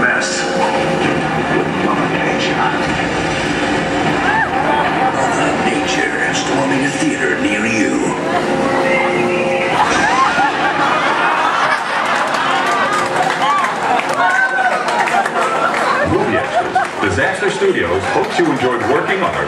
mess Mother Nature. Storming a theater near you. Disaster Studios hopes you enjoyed working on our